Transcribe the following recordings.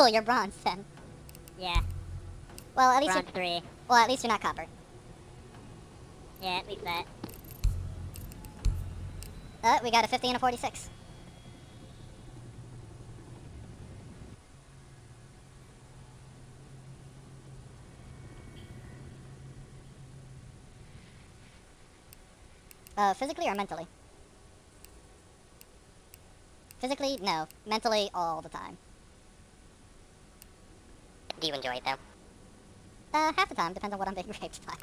So you're bronze then. Yeah, Well, at least bronze you're, three. well, at least you're not copper. Yeah, at least that. Uh, we got a 50 and a 46. Uh, physically or mentally? Physically, no. Mentally, all the time. Do you enjoy it though? Uh, half the time, depends on what I'm being raped by.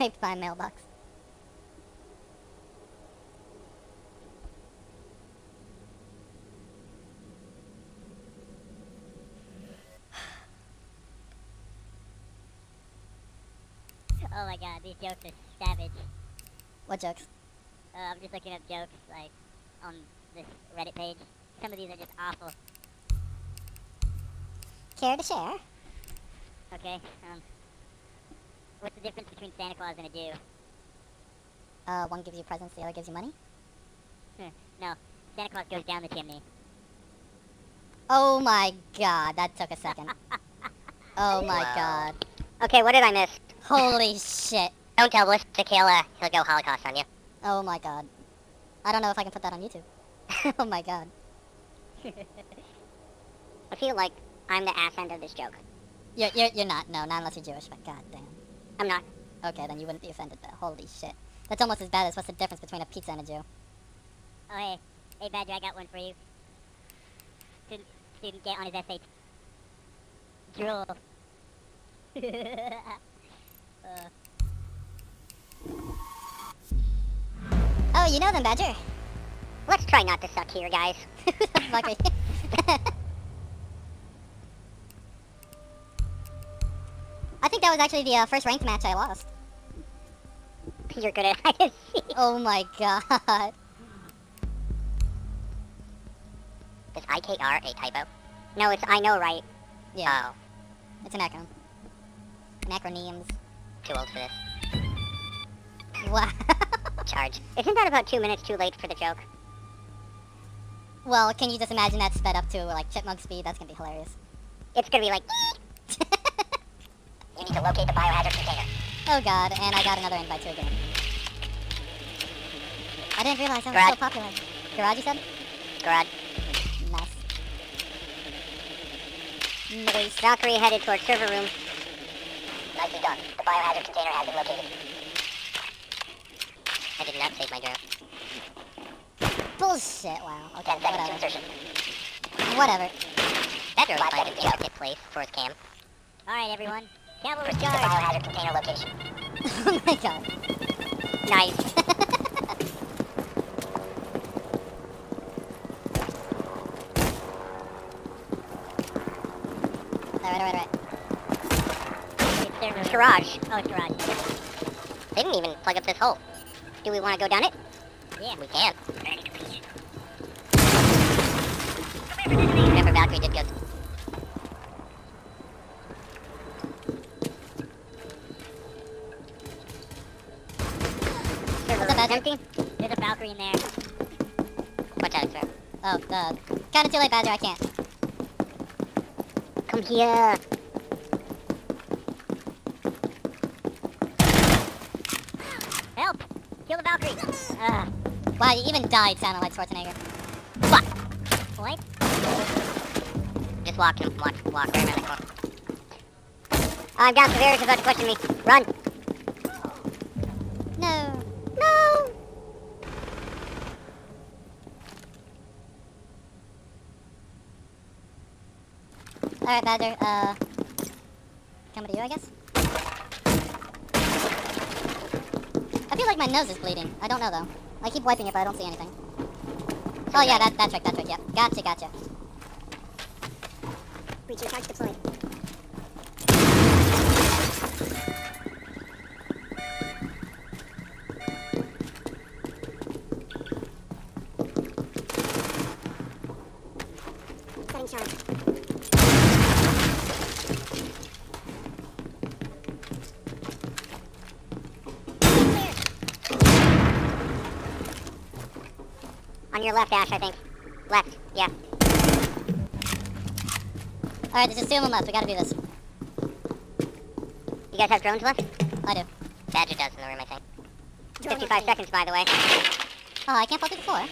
raped by a mailbox. Oh my god, these jokes are savage. What jokes? Uh, I'm just looking up jokes, like, on this Reddit page. Some of these are just awful. Care to share? Okay, um... What's the difference between Santa Claus and a Jew? Uh, one gives you presents, the other gives you money? no, Santa Claus goes down the chimney. Oh my god, that took a second. Oh my Wow. god. Okay, what did I miss? Holy shit. Don't tell He'll, uh, he'll go Holocaust on you. Oh my god. I don't know if I can put that on YouTube. oh my god. I feel like I'm the ass end of this joke. You're, you're, you're not. No, not unless you're Jewish, but god damn. I'm not. Okay, then you wouldn't be offended, but holy shit. That's almost as bad as what's the difference between a pizza and a Jew. Oh hey, hey Badger, I got one for you. Student, student get on his essay. Drool. uh, Oh, you know them, Badger. Let's try not to suck here, guys. Who the fuck are you? I think that was actually the uh, first ranked match I lost. You're good at seek. Oh my god. Is IKR a typo? No, it's I know, right? Yeah, Oh, it's an acronym. An acronyms. too old for this. Wow. Charge. Isn't that about two minutes too late for the joke? well, can you just imagine that sped up to like chipmunk speed? That's gonna be hilarious. It's gonna be like, you need to locate the biohazard container. oh god, and I got another invite to a game. I didn't realize I was Garage. so popular. Garage, you said? Garage. Nice. Valkyrie headed towards server room. Nicely done. The biohazard container has been located. I did not save my joke. Bullshit, wow. Okay, whatever. insertion. Whatever. That really find an inactive place for his cam. Alright everyone, cavalry Proceed to biohazard container location. oh my god. Nice. Alright, alright, alright. It's server. Garage. Oh, garage. They didn't even plug up this hole. Do we want to go down it? Yeah. We can. Remember Valkyrie did good. What's up? Empty? There's a Valkyrie in there. Watch out, sir. Oh, uh, kinda too late, Badger, I can't. Come here. Help! Kill the Valkyrie! Ugh. You even died sounding like Schwarzenegger. What? What? Just walk and walk, walk right around the corner. I'm down Severius about to question me. Run. No. No. Alright, Badger, uh... Coming to you, I guess? I feel like my nose is bleeding. I don't know, though. I keep wiping it, but I don't see anything. Oh, yeah, that, that trick, that trick, yeah. Gotcha, gotcha. Breaching charge deployed. Your left, Ash, I think. Left, yeah. Alright, there's just two of them left. We gotta do this. You guys have drones left? I do. Badger does in the room, I think. 55 seconds, by the way. Oh, I can't fall through the floor.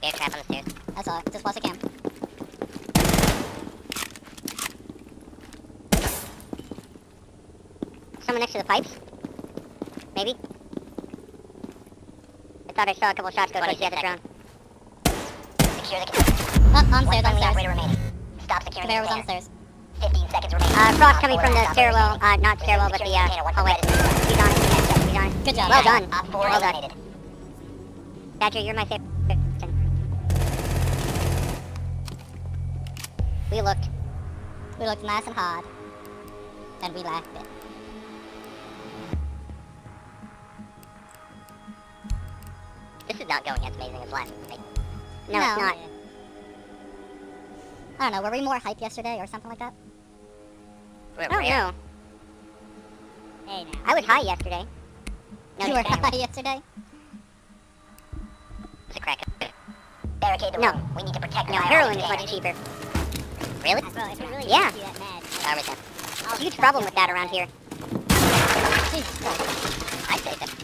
Bear trap on the stairs. That's all. Just watch the cam. Someone next to the pipes? Maybe? I thought I saw a couple shots go towards the other drone. Secure the Oh, on stairs, on stairs. remaining. Stop securing Conveyor was on stairs. 15 seconds remaining. Uh, Frost coming from the stairwell, uh, not stairwell, but the, uh, hallway. He's on it, he's on it. Good job. Well done. Well done. Badger, you're my favorite. We looked. We looked nice and hard. And we laughed it. Not going as amazing as last night. No, No. it's not. I don't know, were we more hype yesterday or something like that? I don't know. Hey now. I was high yesterday. No, you were high yesterday? It's a crack. Barricade the no. room. We need to protect No, heroin is much cheaper. Really? It really Yeah. makes you that mad, I understand. Huge problem with that around here. Jesus Christ. I'd say so.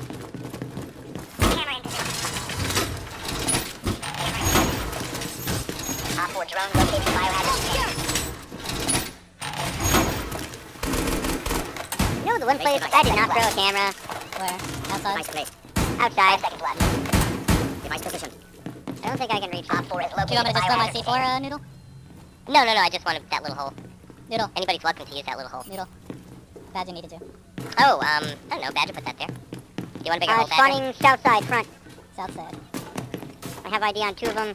Op 4 drone located biohazard. You know the one place I did not throw a camera? Where? Outside? Nice place. Outside. seconds left. Device position. I don't think I can reach Op 4 is located Do you want me to just throw my C4, uh, Noodle? No, no, no, I just wanted that little hole. Noodle. Anybody's welcome to use that little hole. Noodle. Badger needed to. Oh, um, I don't know, Badger put that there. Do you want a bigger Uh, hole, Badger? spawning south side, front. South side. I have ID on two of them.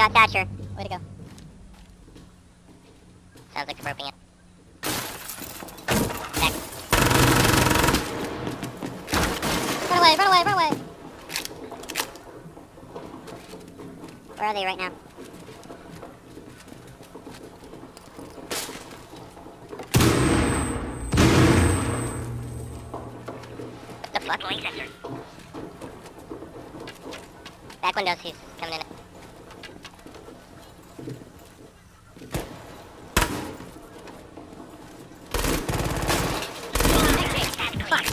Got Thatcher. Way to go. Sounds like they're roping it. Back. Run away, run away, run away! Where are they right now? What the fuck? Back windows, he's coming in. Fuck.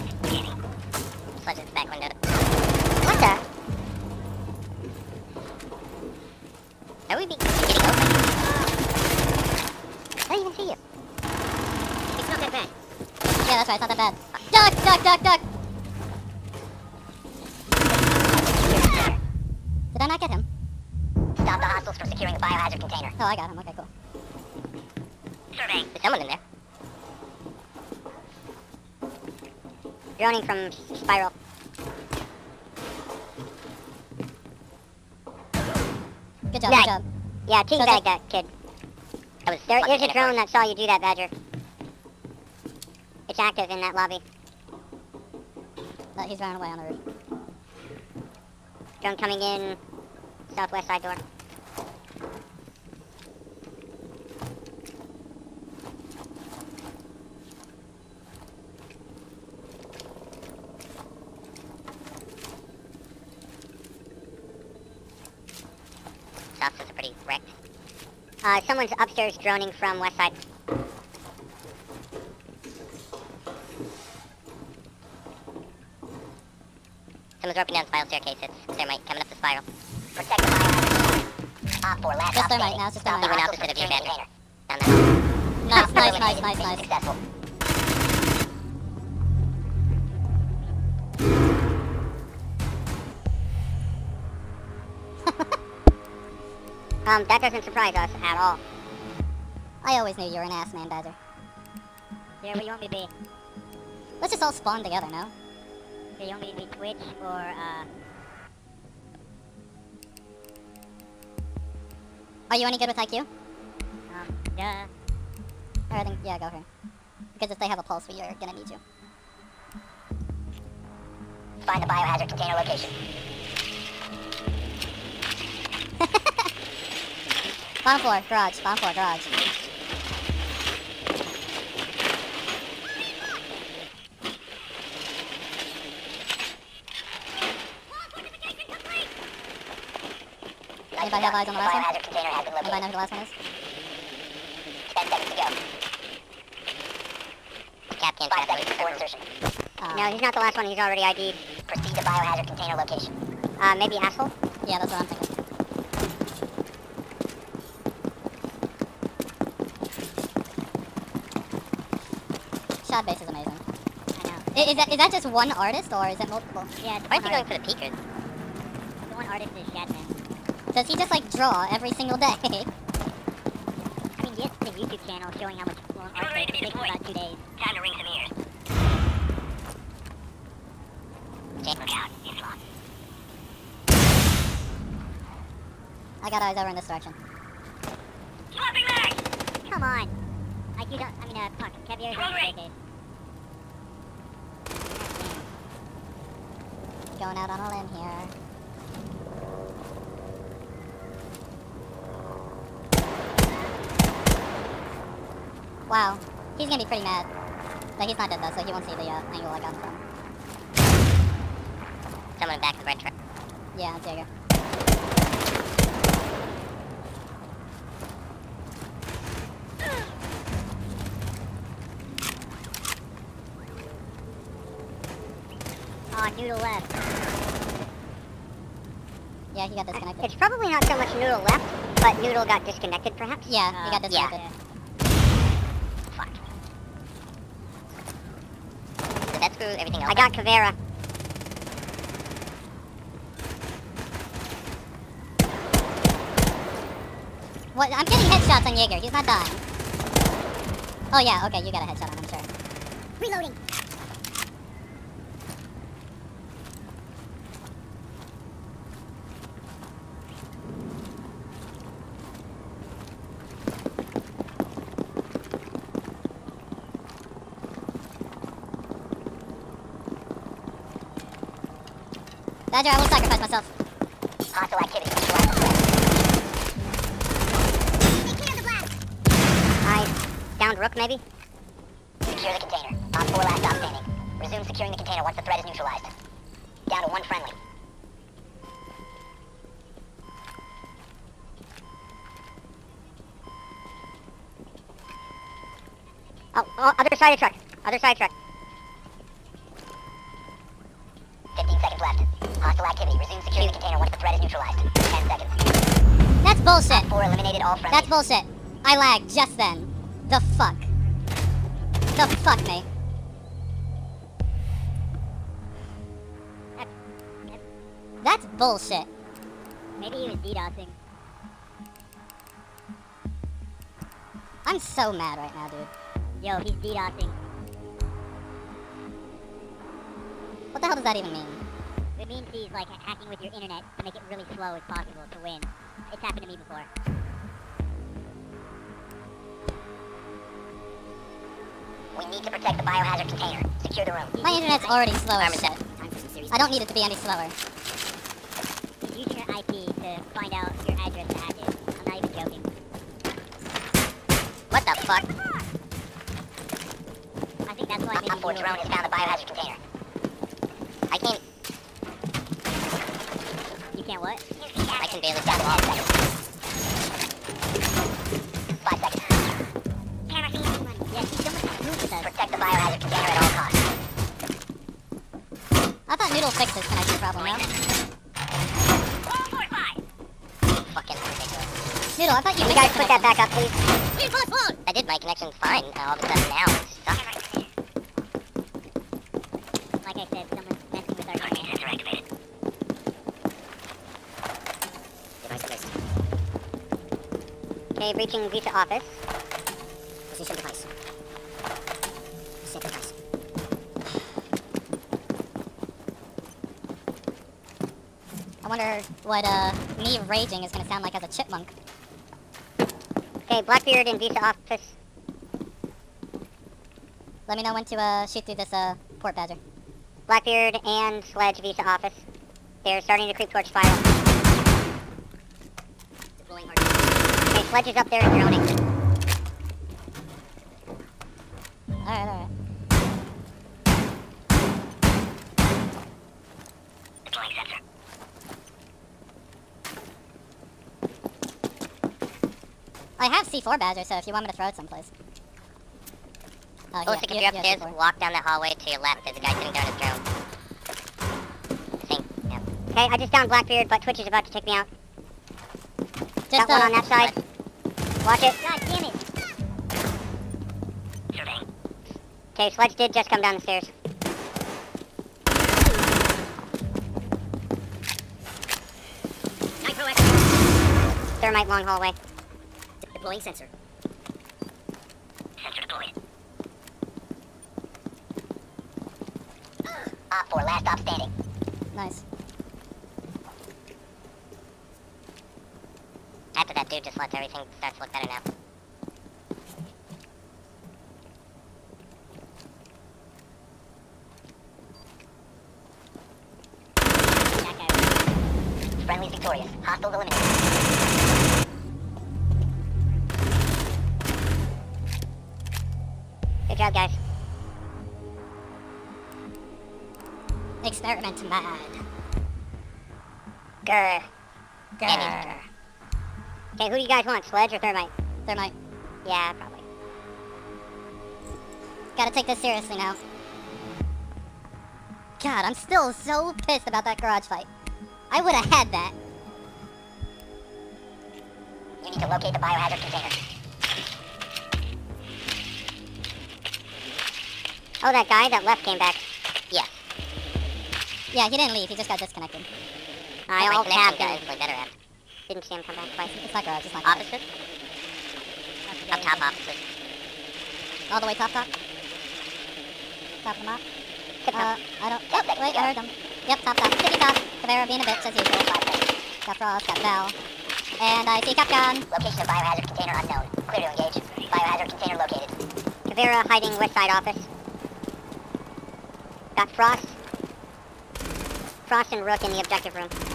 Sledge his back window. What the? Are we be getting open? I don't even see you. It's not that bad. Yeah, that's right, it's not that bad. Duck, duck, duck, duck! Did I not get him? Stop the hostiles from securing the biohazard container. Oh, I got him. Okay, cool. Surveying. There's someone in there. Droning from Spiral. Good job, Nice. good job. Yeah, teabag that kid. That was There is a drone that saw you do that, Badger. It's active in that lobby. No, he's running away on the roof. Drone coming in southwest side door. Shops is pretty wrecked. Uh, someone's upstairs droning from west side. Someone's roping down spiral staircase. It's thermite coming up the spiral. Protect the biohazard. Op 4, last Just thermite now, just Stop the thermite. one opposite of you, Badger. Down there. Nice, nice, nice, nice, nice. Successful. Um, that doesn't surprise us at all. I always knew you were an ass man, Badger. Yeah, where you want me to be? Let's just all spawn together, no? Do you want me to be Twitch or, uh... Are you any good with IQ? Um, yeah. Or I think, yeah, go here. Because if they have a pulse, we are gonna need you. Find the biohazard container location. Spawn four, garage, spawn four, garage. Anybody have eyes on the last one? Anybody know who the last one is? Ten seconds to go. Cap Five seconds before insertion. Uh, no, he's not the last one. He's already ID'd. Proceed to biohazard container location. Uh, maybe asshole? Yeah, that's what I'm thinking. I know. I- Is, that, is that just one artist or is it multiple? Yeah, it's Why one aren't going for the peekers? The one artist is Shadman. Does he just like draw every single day? I mean, he has the YouTube channel showing how much long art takes. Takes about two days. Time to ring some ears. Jake, look out. He's lost. I got eyes over in this direction. Swapping mag! Come on. I do not. I mean, uh, fuck. Caviar is Roll in rate. the staircase. Going out on a limb here. Wow, he's gonna be pretty mad. But he's not dead though, so he won't see the uh, angle I got him from. Someone back to the red truck. Yeah, it's Jaeger. Oh, noodle left. Yeah, he got disconnected. It's probably not so much Noodle left, but Noodle got disconnected, perhaps. Yeah, he got Uh, disconnected. Fuck. Did that screw everything else I got Caveira. What? I'm getting headshots on Jaeger. He's not dying. Oh yeah, okay, you got a headshot on him, sure. Reloading. Badger, I will sacrifice myself. Hostile activity. Neutralize the threat. I downed Rook, maybe? Secure the container. Op 4 last stop standing. Resume securing the container once the threat is neutralized. Down to one friendly. Oh, oh, other side of truck. Other side of truck. Friendlies. That's bullshit. I lagged just then. The fuck? The fuck, me? That's bullshit. Maybe he was DDoSing. I'm so mad right now, dude. Yo, he's DDoSing. What the hell does that even mean? It means he's like hacking with your internet to make it really slow as possible to win. It's happened to me before. We need to protect the biohazard container. Secure the room. My internet's already slow as shit. set. Time for some serious I don't need it to be any slower. Using your IP to find out your address to hack it. I'm not even joking. What the fuck? I think that's why maybe Op 4 you- drone has found the biohazard container. I can't. You can't what? I can barely stop in I thought Noodle fixed his connection problem, no? Fucking ridiculous. Noodle, I thought you Can you guys put that back up, please? I did my connection's fine. and All of a sudden now it sucks. Like I said, someone's messing with our internet. Sensor activated. Device missed. Okay, reaching Visa office. Wonder what uh me raging is gonna sound like as a chipmunk. Okay, Blackbeard in Visa office. Let me know when to uh shoot through this uh port badger. Blackbeard and Sledge Visa office. They're starting to creep towards fire. Okay, Sledge is up there and droning. Alright, alright. Deploying sensor. I have C4 badger, so if you want me to throw it someplace. Oh, yeah, stick if you you're have upstairs, walk down that hallway to your left. There's a guy sitting down his drone. Same. Yeah. Okay, I just downed Blackbeard, but Twitch is about to take me out. Just, Got one uh, on that side. Watch it. God damn it. Surveying. Okay, Sledge did just come down the stairs. Thermite long hallway. Deploying sensor. Sensor deployed. Op 4, last stop standing. Nice. After that dude just lets everything starts to look better now. Mad. Grr. Grr. Okay, who do you guys want, Sledge or Thermite? Thermite. Yeah, probably. Gotta take this seriously now. God, I'm still so pissed about that garage fight. I would have had that. You need to locate the biohazard container. Oh, that guy that left came back. Yeah, he didn't leave. He just got disconnected. I all connection guys him. better at. Didn't see him come back twice. It's not garage. It's not garage. Opposite? Up top opposite. All the way top top. Top them up. Tip Uh, top. I don't. Oh, wait, I heard them. Yep, top top. Tippy top. Caveira being a bitch as usual. Got Frost. Got Val. And I see Kapkan. Location of biohazard container unknown. Clear to engage. Biohazard container located. Caveira hiding west side office. Got Frost. Frost and Rook in the objective room.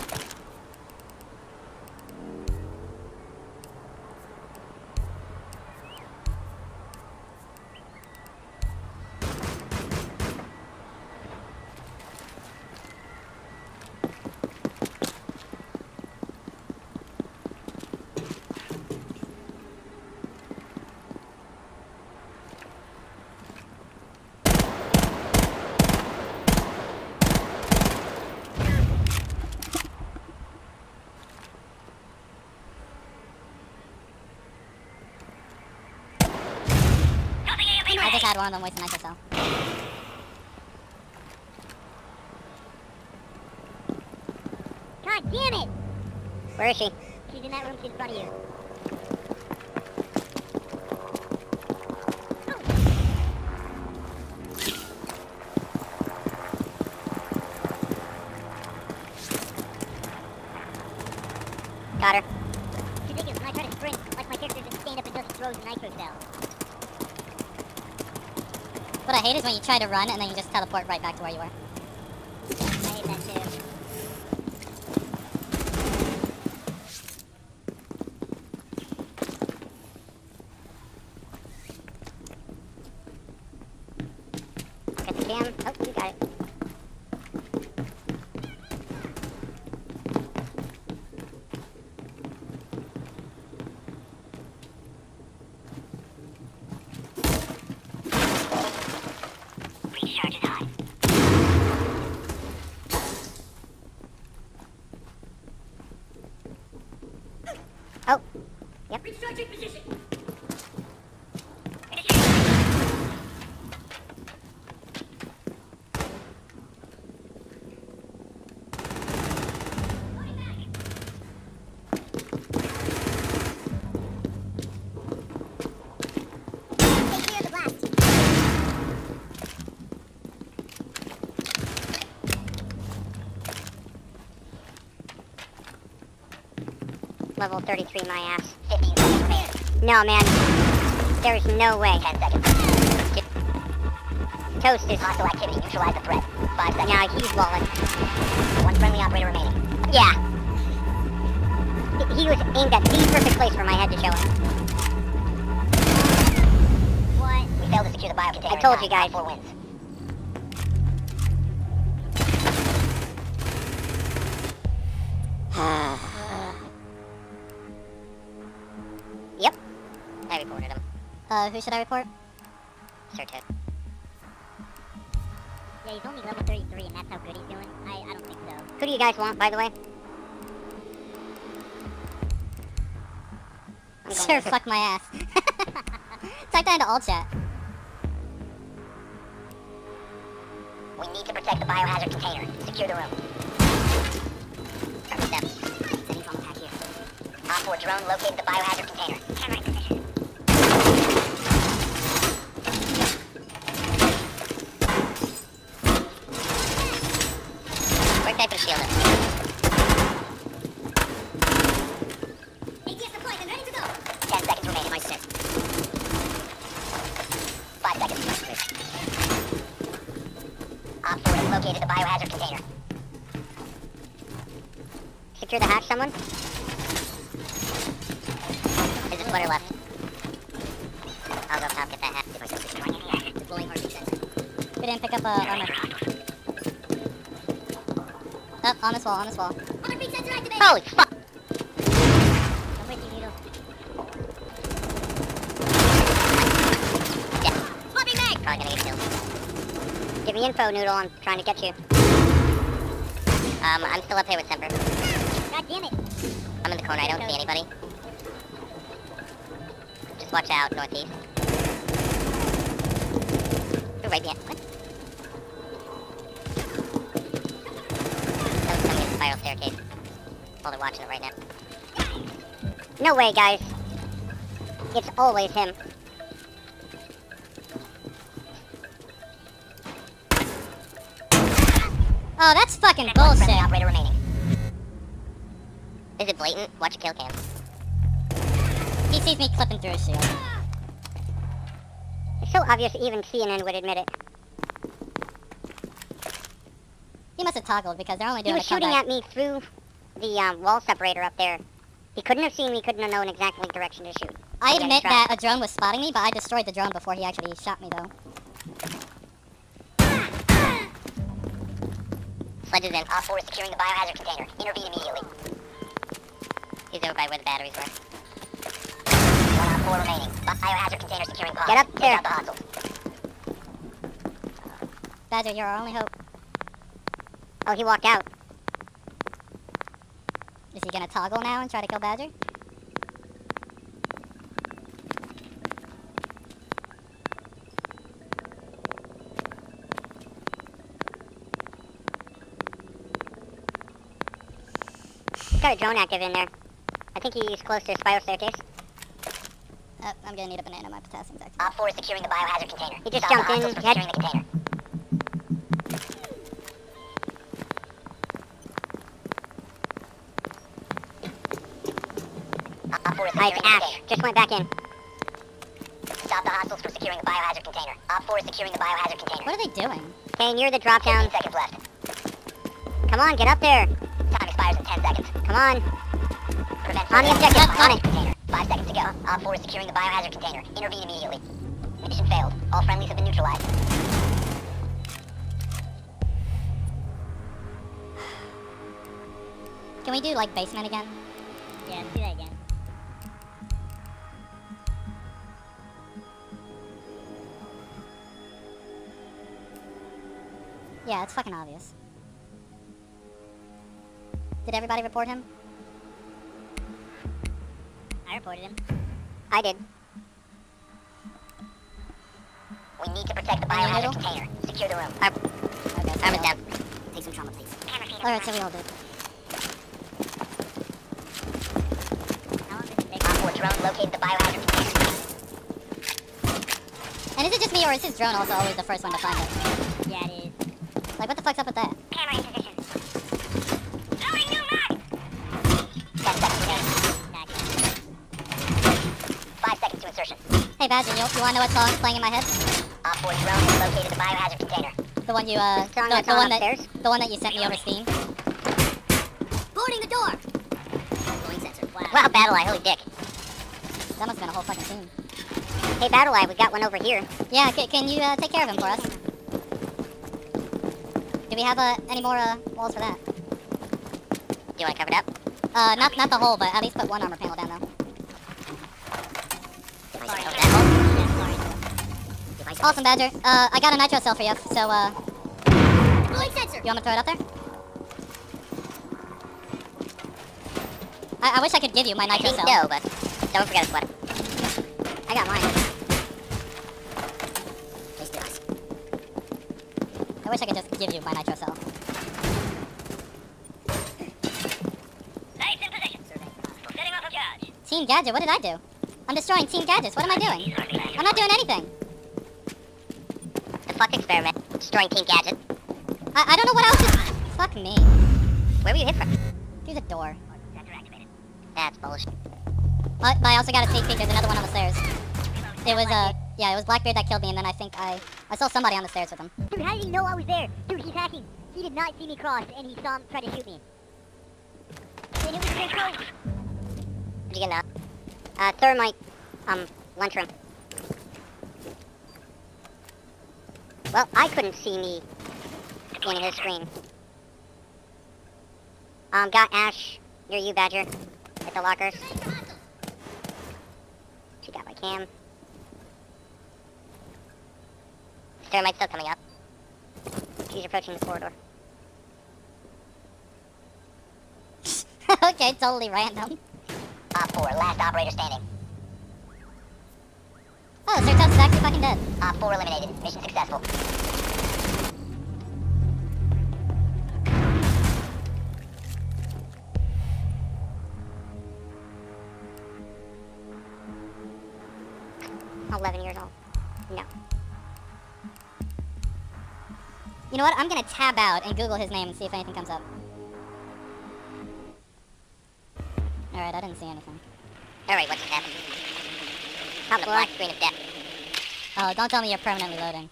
Had one of them wasting nitro cell. God damn it. Where is she? She's in that room. She's in front of you. Got her. It's ridiculous. When I try to sprint, like my character just stand up and just throws a nitro cell. What Hate is when you try to run and then you just teleport right back to where you were. I hate that too. Got the cam. Oh, you got it. Recharge is high. Oh. Yep. Restricting position. Take care of the blast. Level 33 my ass. 15 seconds remaining. No, man. There's no way. 10 seconds. Toast is... Hostile activity. Neutralize the threat. 5 seconds. Yeah, he's walling. One friendly operator remaining. Yeah. He- was aimed at the perfect place for my head to show him. What? We failed to secure the bio container. I told you guys. 4 wins. Uh, who should I report? Sir Toad. Yeah, he's only level 33, and that's how good he's doing. I, I don't think so. Who do you guys want, by the way? I'm Sure, to- fuck my ass. Type that into all chat. We need to protect the biohazard container. Secure the room. Start with them. Sending from attack here. Op 4 drone located the biohazard container. Someone? There's a sweater left. I'll go top, get that hat. See if I can see it. Deploying heartbeat sensor. We didn't pick up uh, armor. Up on this wall, on this wall. Holy fuck! I'm with you, Noodle. Probably gonna get killed. Give me info, Noodle. I'm trying to get you. Um, I'm still up here with Semper. God damn it! I'm in the corner, I don't see anybody. Just watch out, northeast. You're right behind. What? Someone's coming in the spiral staircase. While they're watching it right now. No way, guys. It's always him. Oh, that's fucking bullshit. operator remaining. Is it blatant? Watch your kill cam. He sees me clipping through his shield. It's so obvious even CNN would admit it. He must have toggled because they're only doing He was a shooting at me through the um, wall separator up there. He couldn't have seen me, couldn't have known exactly direction to shoot. I admit that a drone was spotting me, but I destroyed the drone before he actually shot me, though. Sledge is in. 4 is securing the biohazard container. Intervene immediately. He's over by where the batteries were. One Op 4 remaining. Biohazard container securing pod. Get up Take there. out the hostiles. Badger, you're our only hope. Oh, he walked out. Is he gonna toggle now and try to kill Badger? Got a drone active in there. I think he's close to the spiral staircase. Uh, I'm gonna need a banana. My potassium's active. Op 4 is securing the biohazard container. He just Stop the jumped in. from Head- securing the container. Op 4 is Alright, Ash. Just went back in. Stop the hostiles from securing the biohazard container. Op 4 is securing the biohazard container. What are they doing? Okay, near the drop down. 15 seconds left. Come on, get up there. Time expires in 10 seconds. Come on. On the objective, on it. Container. Five seconds to go. Op 4 is securing the biohazard container. Intervene immediately. Mission failed. All friendlies have been neutralized. Can we do like basement again? Yeah, let's do that again. Yeah, it's fucking obvious. Did everybody report him? I reported him. I did. We need to protect the biohazard container. Secure the room. Okay, Armor's we all- down. Take some trauma, please. Alright, so we all did. How it take? Op 4 drone located the biohazard container. And is it just me, or is his drone also always the first one to find it? Yeah, it is. Like, what the fuck's up with that? Camera in position. Throwing new mag! 10 seconds remaining. Attack. Five seconds to insertion. Hey, Badger, you, you wanna know what song's playing in my head? Op 4 drone has located the biohazard container. The one you, uh, The song the, that's the on one that, the one that you sent me over Steam. Boarding the door! Wow. Wow, BattlEye, holy dick. That must've been a whole fucking team. Hey, BattlEye, we got one over here. Yeah, c- can you, uh, take care of him for us? Do we have, uh, any more, uh, walls for that? Do you want to cover it up? Uh, not, not the whole, but at least put one armor panel down, though. You want to cover that hole? Yeah. Awesome, Badger. Uh, I got a nitro cell for you, so, uh, sensor. you want me to throw it up there? I, I wish I could give you my nitro cell. no, but don't forget a sweater. I got mine. Please do. I wish I could just give you my nitro cell. Nice in position. Setting off a charge. Team Gadget, what did I do? I'm destroying Team Gadgets. What am I doing? I'm not doing anything. Fuck experiment. Destroying Team Gadget. I, I don't know what else to... Fuck me. Where were you hit from? Through the door. That's bullshit. Uh, but I also got a sneak peek. There's another one on the stairs. It was, uh, yeah, it was Blackbeard that killed me, and then I think I... I saw somebody on the stairs with him. Dude, how did he know I was there? Dude, he's hacking. He did not see me cross, and he saw him try to shoot me. And it was so close. Where'd you get now? Uh, thermite, um, lunchroom. Well, I couldn't see me scanning his screen. Um, got Ash near you, Badger, at the lockers. She got my cam. Thermite's still coming up. She's approaching the corridor. okay, totally random. Op 4, last operator standing. Oh, actually fucking dead. Op 4 eliminated. Mission successful. Eleven years old. No. You know what? I'm gonna tab out and Google his name and see if anything comes up. Alright, I didn't see anything. Alright, what's happening? Top the black screen of death. Oh, don't tell me you're permanently loading.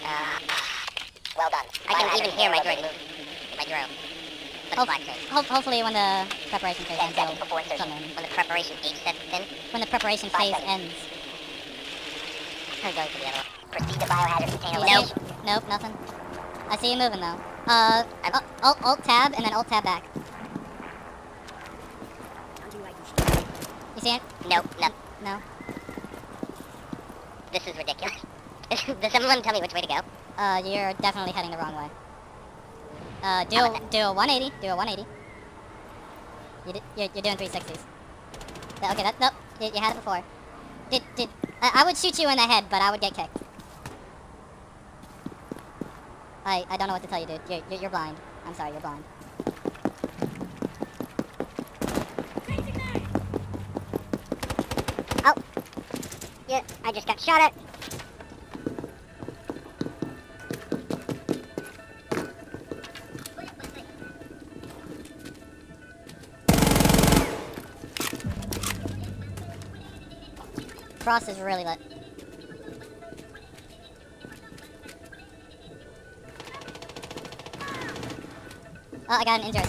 Uh, well done. I can even hear my drone. located. My drone. The Hope- black screen. Ho- hopefully when the preparation phase ends, seconds before insertion. When the preparation sets in, When the preparation Five phase seconds. ends. I'm going for the other one. Proceed to biohazard container Nope. location. Nope, nothing. I see you moving though. Uh, Alt, alt, alt tab and then alt tab back. You see it? Nope, no. No. This is ridiculous. Does someone tell me which way to go? Uh, you're definitely heading the wrong way. Uh, do a, do a 180. Do a 180. You did, you're, you're doing 360s. Yeah, Okay, that, nope. You, you had it before. Did, did, I, I would shoot you in the head, but I would get kicked. I, I don't know what to tell you, dude. You're, you're, you're blind. I'm sorry, you're blind. Yeah, I just got shot at. Cross is really lit. Oh, I got an injury.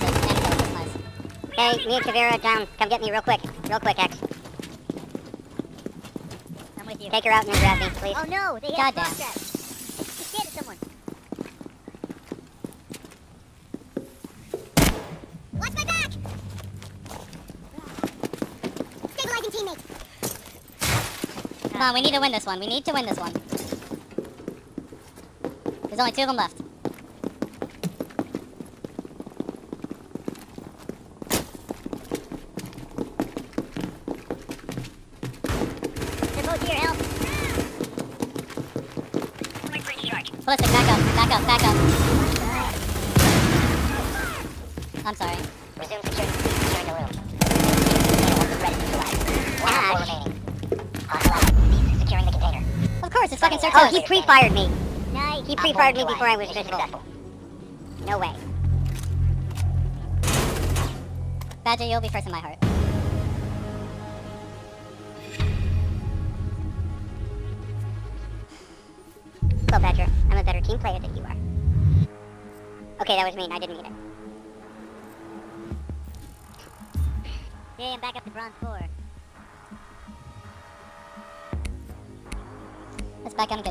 Hey, me and Caveira down. Come get me real quick. Real quick, X. Take her out and grab me, please. Oh no, they Goddamn. frost traps. Just at someone. Watch my back! Stabilizing teammate. Come on, we need to win this one. We need to win this one. There's only two of them left. It's fucking Sir Toast. he pre-fired me. He pre-fired me before I was visible. No way. Badger, you'll be first in my heart.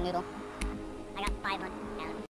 Let's